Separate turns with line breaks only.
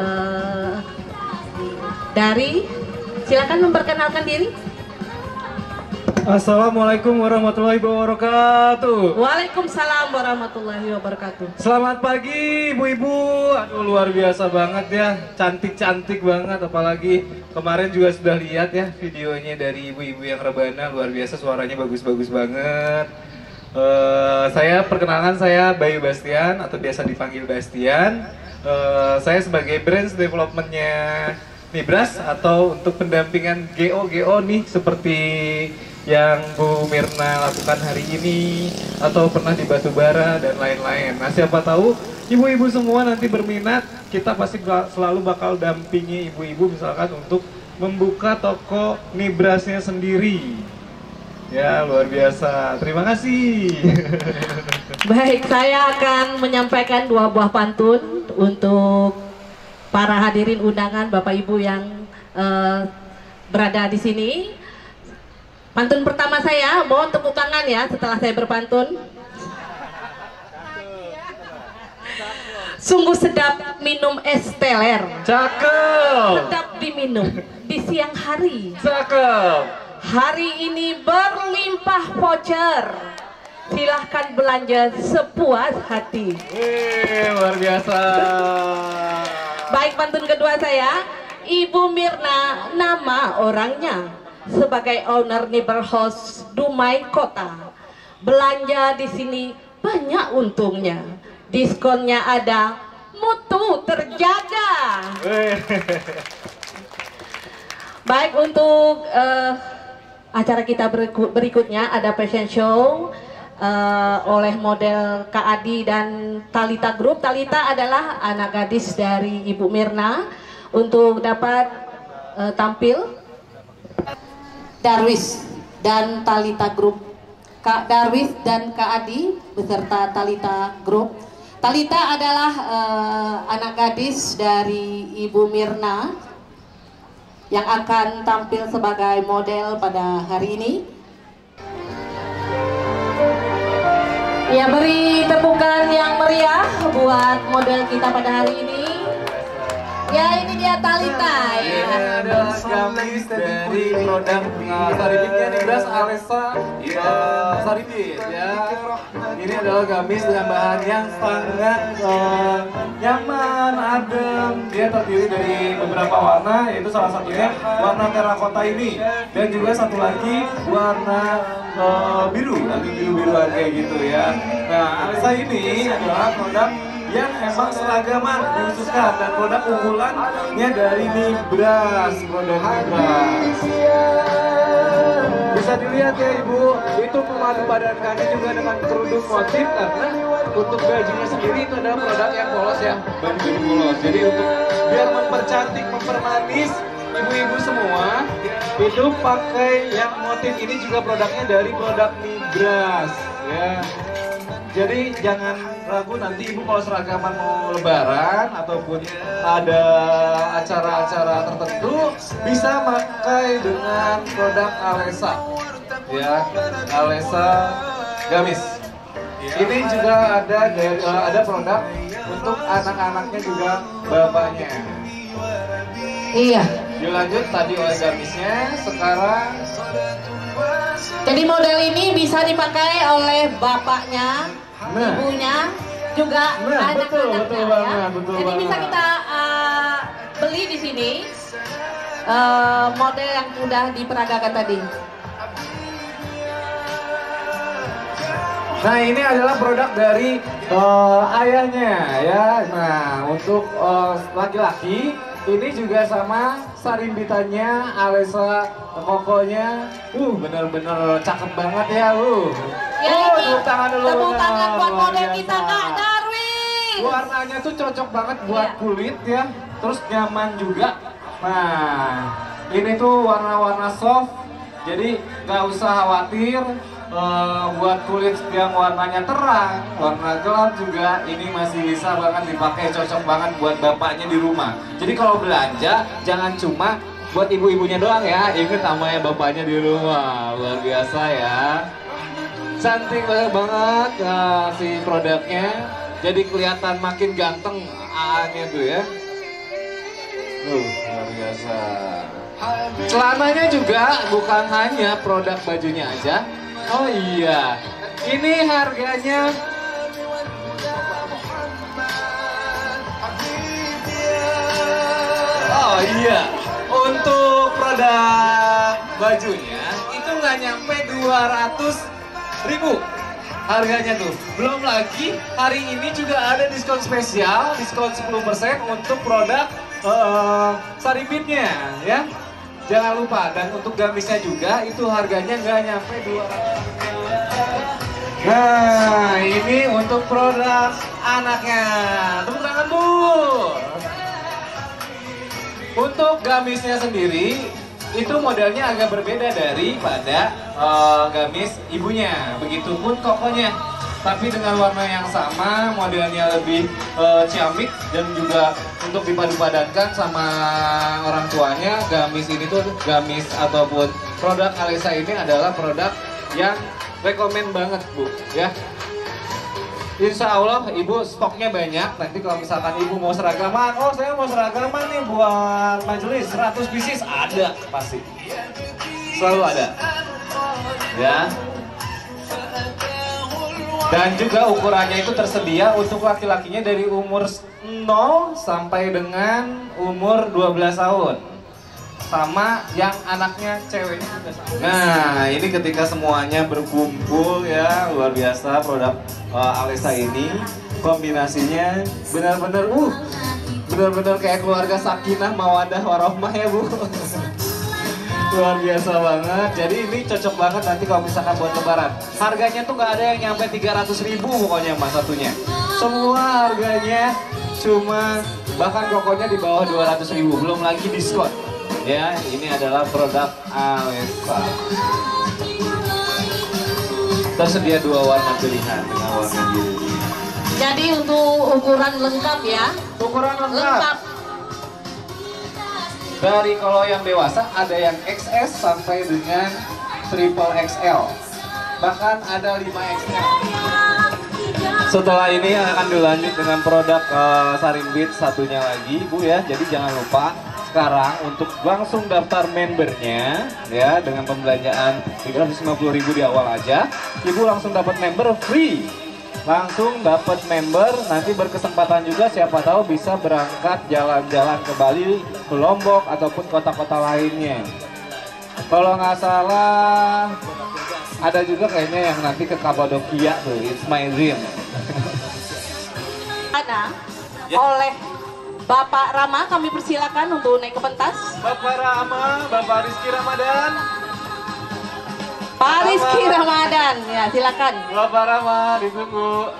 eh, dari silakan memperkenalkan diri.
Assalamualaikum warahmatullahi wabarakatuh.
Waalaikumsalam warahmatullahi wabarakatuh.
Selamat pagi ibu-ibu. Aduh luar biasa banget ya. Cantik-cantik banget apalagi kemarin juga sudah lihat ya videonya dari ibu-ibu yang rebana luar biasa suaranya bagus-bagus banget. Eh, saya perkenalkan saya Bayu Bastian atau biasa dipanggil Bastian. Eh, saya sebagai brands developmentnya Nibras atau untuk pendampingan GO GO nih seperti yang Bu Mirna lakukan hari ini atau pernah di Batubara dan lain-lain. Nah siapa tahu ibu-ibu semua nanti berminat kita pasti selalu bakal dampingi ibu-ibu misalkan untuk membuka toko Nibrasnya sendiri. Ya luar biasa. Terima kasih.
Baik, saya akan menyampaikan dua buah pantun untuk para hadirin undangan Bapak Ibu yang eh, berada di sini. Pantun pertama saya, mohon tepuk tangan ya setelah saya berpantun. Sungguh sedap minum es teler,
Cakep.
sedap diminum di siang hari.
Cakep.
Hari ini berlimpah voucher. Silahkan belanja sepuas hati.
Wih, luar biasa.
Baik pantun kedua saya, Ibu Mirna nama orangnya sebagai owner Neighbor House Dumai Kota. Belanja di sini banyak untungnya. Diskonnya ada, mutu terjaga.
Wih.
Baik untuk eh, acara kita berikut- berikutnya ada fashion show eh, oleh model Kak Adi dan Talita Group. Talita adalah anak gadis dari Ibu Mirna untuk dapat eh, tampil. Darwis dan Talita Group. Kak Darwis dan Kak Adi beserta Talita Group. Talita adalah eh, anak gadis dari Ibu Mirna yang akan tampil sebagai model pada hari ini. Ya beri tepukan yang meriah buat model kita pada hari ini. Ya ini dia Talita
Ini
ya.
adalah gamis dari produk uh, Saribitnya Nibras Alesa uh, Saribit ya. Ini adalah gamis dengan bahan yang sangat uh, nyaman, adem. Dia terdiri dari beberapa warna, yaitu salah satunya warna terakota ini dan juga satu lagi warna uh, biru, agak biru-biruan kayak gitu ya. Nah, Alesa ini adalah produk yang emang seragaman dikhususkan dan produk unggulannya dari Nibras produk Nibras bisa dilihat ya ibu itu pemadu padankannya juga dengan kerudung motif karena untuk bajunya sendiri itu adalah produk yang polos ya. Baju-baju polos. Jadi untuk biar mempercantik mempermanis ibu-ibu semua itu pakai yang motif ini juga produknya dari produk Nibras ya. Jadi jangan ragu nanti ibu kalau seragaman mau lebaran ataupun ada acara-acara tertentu bisa pakai dengan produk Alesa ya. Alesa gamis. Ini juga ada eh, ada produk untuk anak-anaknya juga bapaknya.
Iya.
Dilanjut tadi oleh gamisnya sekarang
Jadi model ini bisa dipakai oleh bapaknya,
Nah.
ibunya, juga
Nah, betul,
anak-anaknya
betul
ya.
banget, betul
Jadi bisa
banget.
kita uh, beli di sini uh, model yang udah diperagakan tadi.
Nah ini adalah produk dari eh, ayahnya ya. Nah untuk eh, laki-laki ini juga sama sarimbitannya, Alesa kokonya, uh bener-bener cakep banget ya uh.
Ya ini
tepuk tangan dulu.
tepuk tangan buat
Luar
model kita Kak Darwin.
Warnanya tuh cocok banget buat
Iya.
kulit ya, terus nyaman juga. Nah, ini tuh warna-warna soft, jadi nggak usah khawatir eh, buat kulit yang warnanya terang, warna gelap juga ini masih bisa banget dipakai, cocok banget buat bapaknya di rumah. Jadi kalau belanja jangan cuma buat ibu-ibunya doang ya, inget namanya bapaknya di rumah, luar biasa ya cantik banget uh, si produknya jadi kelihatan makin ganteng A-nya tuh ya Uh, luar biasa. Celananya juga bukan hanya produk bajunya aja. Oh iya, ini harganya Oh iya, untuk produk bajunya itu nggak nyampe 200 ribu harganya tuh. Belum lagi hari ini juga ada diskon spesial, diskon 10% untuk produk uh, saripitnya ya. Jangan lupa dan untuk gamisnya juga itu harganya nggak nyampe 200 Nah, ini untuk produk anaknya. Tepuk tangan, Bu. Untuk gamisnya sendiri itu modelnya agak berbeda daripada uh, gamis ibunya. Begitupun kokonya. Tapi dengan warna yang sama, modelnya lebih uh, ciamik dan juga untuk dipadu-padankan sama orang tuanya, gamis ini tuh gamis ataupun produk Alisa ini adalah produk yang rekomen banget Bu ya. Insya Allah ibu stoknya banyak. Nanti kalau misalkan ibu mau seragaman, oh saya mau seragaman nih buat majelis 100 pieces ada pasti. Selalu ada. Ya. Dan juga ukurannya itu tersedia untuk laki-lakinya dari umur 0 sampai dengan umur 12 tahun. Sama yang anaknya ceweknya sama. Nah, ini ketika semuanya berkumpul ya, luar biasa produk uh, Alesa ini kombinasinya benar-benar uh benar-benar kayak keluarga sakinah mawadah warohmah ya bu luar biasa banget. Jadi ini cocok banget nanti kalau misalkan buat lebaran. Harganya tuh nggak ada yang nyampe 300 ribu pokoknya mas satunya. Semua harganya cuma bahkan pokoknya di bawah 200 ribu. Belum lagi diskon. Ya ini adalah produk Alesa tersedia dua warna pilihan dengan warna biru
Jadi untuk ukuran lengkap ya.
ukuran lengkap.
Lengkap.
Dari kalau yang dewasa ada yang XS sampai dengan triple XL bahkan ada 5 XL setelah ini akan dilanjut dengan produk uh, Sarimbit satunya lagi Bu ya. Jadi jangan lupa sekarang untuk langsung daftar membernya ya dengan pembelanjaan 350.000 di awal aja. Ibu langsung dapat member free langsung dapat member nanti berkesempatan juga siapa tahu bisa berangkat jalan-jalan ke Bali ke Lombok ataupun kota-kota lainnya kalau nggak salah ada juga kayaknya yang nanti ke Kapadokia tuh it's my dream
Ada
Ya.
oleh Bapak Rama kami persilakan untuk naik ke pentas.
Bapak Rama, Bapak Rizky Ramadan
Pak Rizky Ramadan, ya silakan.
Bapak Rama ditunggu